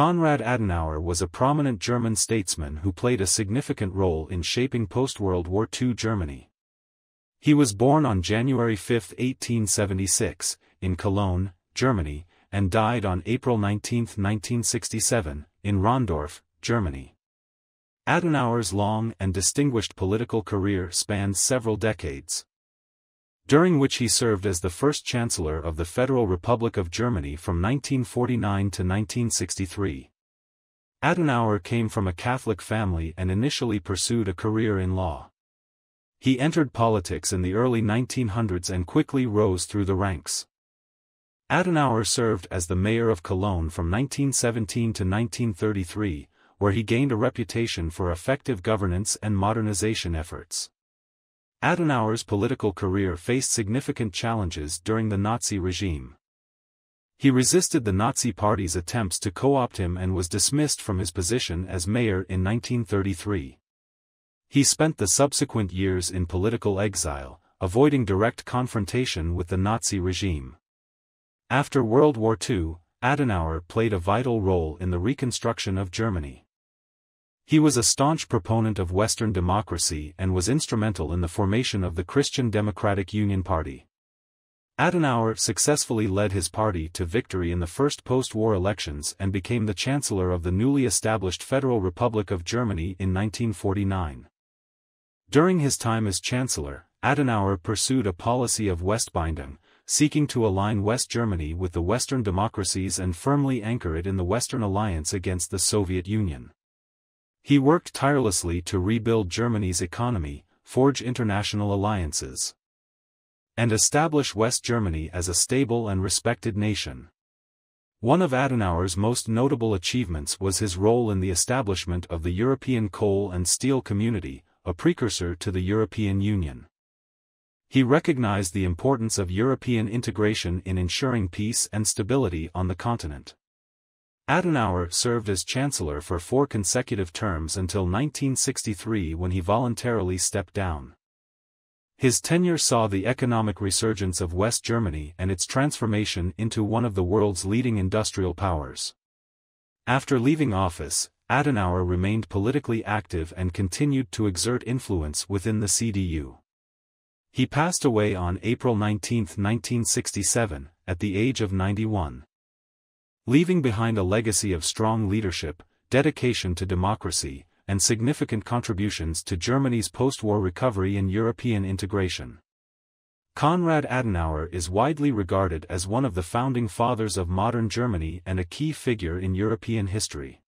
Konrad Adenauer was a prominent German statesman who played a significant role in shaping post-World War II Germany. He was born on January 5, 1876, in Cologne, Germany, and died on April 19, 1967, in Rhöndorf, Germany. Adenauer's long and distinguished political career spanned several decades during which he served as the first Chancellor of the Federal Republic of Germany from 1949 to 1963. Adenauer came from a Catholic family and initially pursued a career in law. He entered politics in the early 1900s and quickly rose through the ranks. Adenauer served as the mayor of Cologne from 1917 to 1933, where he gained a reputation for effective governance and modernization efforts. Adenauer's political career faced significant challenges during the Nazi regime. He resisted the Nazi Party's attempts to co-opt him and was dismissed from his position as mayor in 1933. He spent the subsequent years in political exile, avoiding direct confrontation with the Nazi regime. After World War II, Adenauer played a vital role in the reconstruction of Germany. He was a staunch proponent of Western democracy and was instrumental in the formation of the Christian Democratic Union Party. Adenauer successfully led his party to victory in the first post-war elections and became the Chancellor of the newly established Federal Republic of Germany in 1949. During his time as Chancellor, Adenauer pursued a policy of Westbindung, seeking to align West Germany with the Western democracies and firmly anchor it in the Western alliance against the Soviet Union. He worked tirelessly to rebuild Germany's economy, forge international alliances, and establish West Germany as a stable and respected nation. One of Adenauer's most notable achievements was his role in the establishment of the European Coal and Steel Community, a precursor to the European Union. He recognized the importance of European integration in ensuring peace and stability on the continent. Adenauer served as chancellor for four consecutive terms until 1963 when he voluntarily stepped down. His tenure saw the economic resurgence of West Germany and its transformation into one of the world's leading industrial powers. After leaving office, Adenauer remained politically active and continued to exert influence within the CDU. He passed away on April 19, 1967, at the age of 91 leaving behind a legacy of strong leadership, dedication to democracy, and significant contributions to Germany's post-war recovery and European integration. Konrad Adenauer is widely regarded as one of the founding fathers of modern Germany and a key figure in European history.